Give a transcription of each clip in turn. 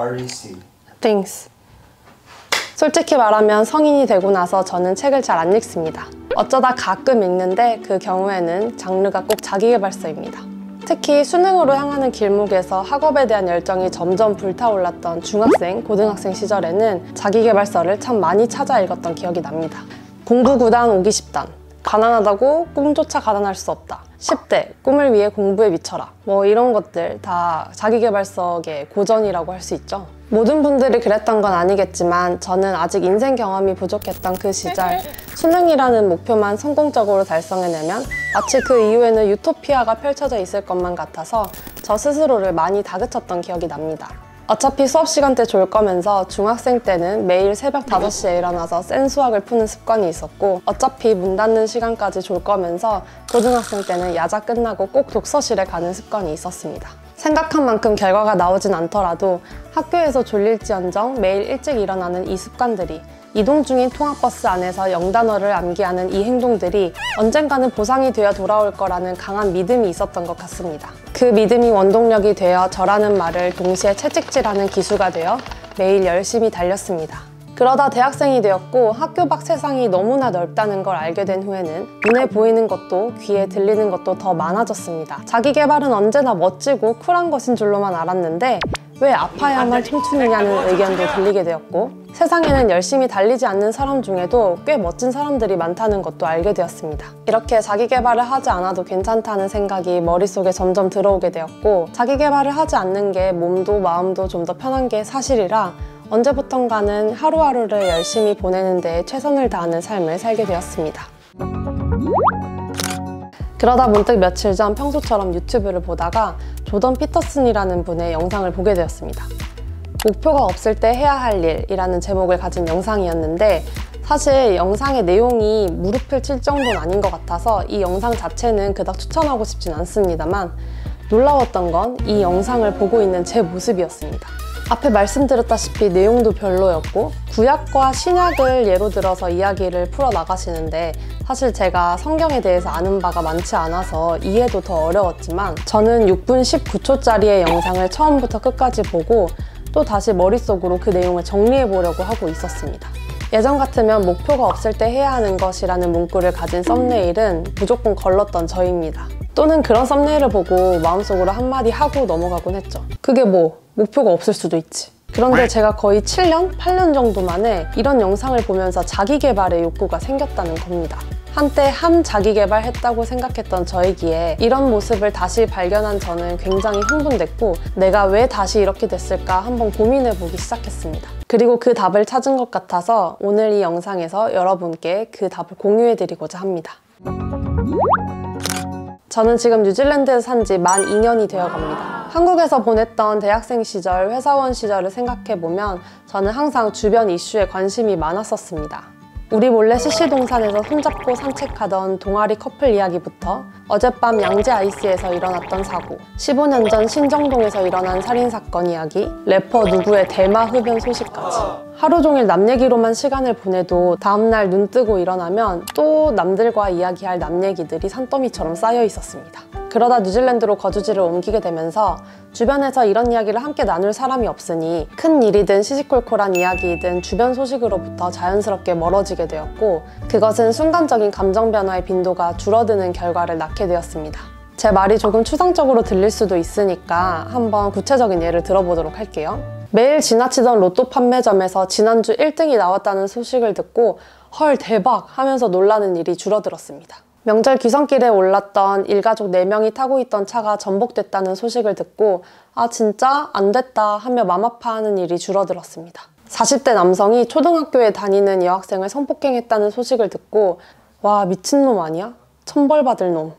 REC. Thanks. 솔직히 말하면 성인이 되고 나서 저는 책을 잘 안 읽습니다. 어쩌다 가끔 읽는데 그 경우에는 장르가 꼭 자기계발서입니다. 특히 수능으로 향하는 길목에서 학업에 대한 열정이 점점 불타올랐던 중학생, 고등학생 시절에는 자기계발서를 참 많이 찾아 읽었던 기억이 납니다. 공부 9단, 오기 10단. 가난하다고 꿈조차 가난할 수 없다. 10대, 꿈을 위해 공부에 미쳐라. 뭐 이런 것들 다 자기계발서의 고전이라고 할 수 있죠. 모든 분들이 그랬던 건 아니겠지만 저는 아직 인생 경험이 부족했던 그 시절 수능이라는 목표만 성공적으로 달성해내면 마치 그 이후에는 유토피아가 펼쳐져 있을 것만 같아서 저 스스로를 많이 다그쳤던 기억이 납니다. 어차피 수업 시간 때 졸 거면서 중학생 때는 매일 새벽 5시에 일어나서 센 수학을 푸는 습관이 있었고 어차피 문 닫는 시간까지 졸 거면서 고등학생 때는 야자 끝나고 꼭 독서실에 가는 습관이 있었습니다. 생각한 만큼 결과가 나오진 않더라도 학교에서 졸릴지언정 매일 일찍 일어나는 이 습관들이 이동 중인 통학버스 안에서 영단어를 암기하는 이 행동들이 언젠가는 보상이 되어 돌아올 거라는 강한 믿음이 있었던 것 같습니다. 그 믿음이 원동력이 되어 저라는 말을 동시에 채찍질하는 기수가 되어 매일 열심히 달렸습니다. 그러다 대학생이 되었고 학교 밖 세상이 너무나 넓다는 걸 알게 된 후에는 눈에 보이는 것도 귀에 들리는 것도 더 많아졌습니다. 자기 개발은 언제나 멋지고 쿨한 것인 줄로만 알았는데 왜 아파야만 청춘이냐는 의견도 들리게 되었고 세상에는 열심히 달리지 않는 사람 중에도 꽤 멋진 사람들이 많다는 것도 알게 되었습니다. 이렇게 자기 개발을 하지 않아도 괜찮다는 생각이 머릿속에 점점 들어오게 되었고 자기 개발을 하지 않는 게 몸도 마음도 좀 더 편한 게 사실이라 언제부턴가는 하루하루를 열심히 보내는 데 최선을 다하는 삶을 살게 되었습니다. 그러다 문득 며칠 전 평소처럼 유튜브를 보다가 조던 피터슨이라는 분의 영상을 보게 되었습니다. 목표가 없을 때 해야 할 일이라는 제목을 가진 영상이었는데 사실 영상의 내용이 무릎을 칠 정도는 아닌 것 같아서 이 영상 자체는 그닥 추천하고 싶진 않습니다만 놀라웠던 건 이 영상을 보고 있는 제 모습이었습니다. 앞에 말씀드렸다시피 내용도 별로였고 구약과 신약을 예로 들어서 이야기를 풀어 나가시는데 사실 제가 성경에 대해서 아는 바가 많지 않아서 이해도 더 어려웠지만 저는 6분 19초짜리의 영상을 처음부터 끝까지 보고 또 다시 머릿속으로 그 내용을 정리해 보려고 하고 있었습니다. 예전 같으면 목표가 없을 때 해야 하는 것이라는 문구를 가진 썸네일은 무조건 걸렀던 저입니다. 또는 그런 썸네일을 보고 마음속으로 한마디 하고 넘어가곤 했죠. 그게 뭐 목표가 없을 수도 있지. 그런데 제가 거의 7년, 8년 정도 만에 이런 영상을 보면서 자기 개발의 욕구가 생겼다는 겁니다. 한때 한 자기 개발 했다고 생각했던 저이기에 이런 모습을 다시 발견한 저는 굉장히 흥분됐고 내가 왜 다시 이렇게 됐을까 한번 고민해 보기 시작했습니다. 그리고 그 답을 찾은 것 같아서 오늘 이 영상에서 여러분께 그 답을 공유해 드리고자 합니다. 저는 지금 뉴질랜드에 산 지 만 2년이 되어 갑니다. 한국에서 보냈던 대학생 시절, 회사원 시절을 생각해보면 저는 항상 주변 이슈에 관심이 많았었습니다. 우리 몰래 CC동산에서 손잡고 산책하던 동아리 커플 이야기부터 어젯밤 양재 아이스에서 일어났던 사고 15년 전 신정동에서 일어난 살인사건 이야기 래퍼 누구의 대마 흡연 소식까지 하루 종일 남 얘기로만 시간을 보내도 다음날 눈 뜨고 일어나면 또 남들과 이야기할 남 얘기들이 산더미처럼 쌓여 있었습니다. 그러다 뉴질랜드로 거주지를 옮기게 되면서 주변에서 이런 이야기를 함께 나눌 사람이 없으니 큰 일이든 시시콜콜한 이야기이든 주변 소식으로부터 자연스럽게 멀어지게 되었고 그것은 순간적인 감정 변화의 빈도가 줄어드는 결과를 낳게 되었습니다. 제 말이 조금 추상적으로 들릴 수도 있으니까 한번 구체적인 예를 들어보도록 할게요. 매일 지나치던 로또 판매점에서 지난주 1등이 나왔다는 소식을 듣고 헐 대박 하면서 놀라는 일이 줄어들었습니다. 명절 귀성길에 올랐던 일가족 4명이 타고 있던 차가 전복됐다는 소식을 듣고 아 진짜 안 됐다 하며 맘 아파하는 일이 줄어들었습니다. 40대 남성이 초등학교에 다니는 여학생을 성폭행했다는 소식을 듣고 와 미친놈 아니야? 천벌받을 놈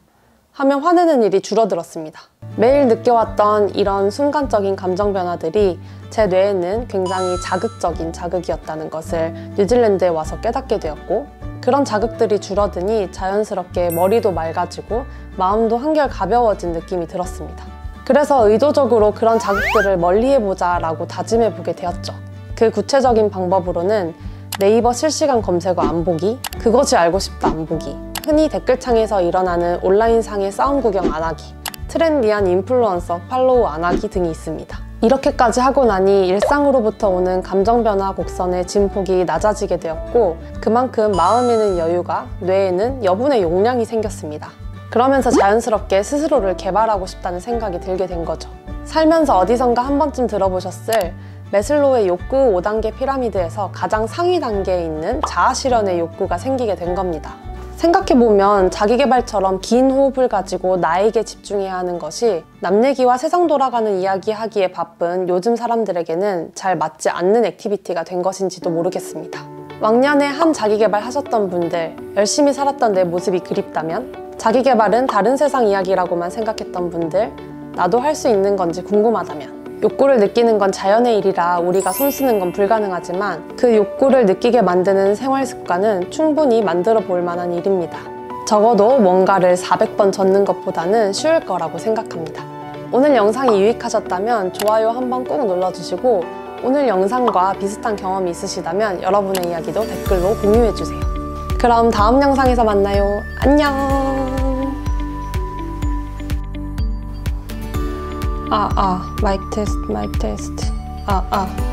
하며 화내는 일이 줄어들었습니다. 매일 느껴왔던 이런 순간적인 감정 변화들이 제 뇌에는 굉장히 자극적인 자극이었다는 것을 뉴질랜드에 와서 깨닫게 되었고 그런 자극들이 줄어드니 자연스럽게 머리도 맑아지고 마음도 한결 가벼워진 느낌이 들었습니다. 그래서 의도적으로 그런 자극들을 멀리해보자 라고 다짐해보게 되었죠. 그 구체적인 방법으로는 네이버 실시간 검색어 안 보기, 그것이 알고 싶다 안 보기, 흔히 댓글창에서 일어나는 온라인상의 싸움 구경 안 하기, 트렌디한 인플루언서 팔로우 안 하기 등이 있습니다. 이렇게까지 하고 나니 일상으로부터 오는 감정 변화 곡선의 진폭이 낮아지게 되었고 그만큼 마음에는 여유가 뇌에는 여분의 용량이 생겼습니다. 그러면서 자연스럽게 스스로를 개발하고 싶다는 생각이 들게 된 거죠. 살면서 어디선가 한 번쯤 들어보셨을 메슬로의 욕구 5단계 피라미드에서 가장 상위 단계에 있는 자아 실현의 욕구가 생기게 된 겁니다. 생각해보면 자기개발처럼 긴 호흡을 가지고 나에게 집중해야 하는 것이 남 얘기와 세상 돌아가는 이야기 하기에 바쁜 요즘 사람들에게는 잘 맞지 않는 activity가 된 것인지도 모르겠습니다. 왕년에 한 자기개발 하셨던 분들, 열심히 살았던 내 모습이 그립다면, 자기개발은 다른 세상 이야기라고만 생각했던 분들, 나도 할 수 있는 건지 궁금하다면, 욕구를 느끼는 건 자연의 일이라 우리가 손 쓰는 건 불가능하지만 그 욕구를 느끼게 만드는 생활 습관은 충분히 만들어 볼 만한 일입니다. 적어도 뭔가를 400번 젓는 것보다는 쉬울 거라고 생각합니다. 오늘 영상이 유익하셨다면 좋아요 한번 꾹 눌러주시고 오늘 영상과 비슷한 경험이 있으시다면 여러분의 이야기도 댓글로 공유해주세요. 그럼 다음 영상에서 만나요. 안녕! 아, 아, 마이크 테스트, 마이크 테스트. 아, 아.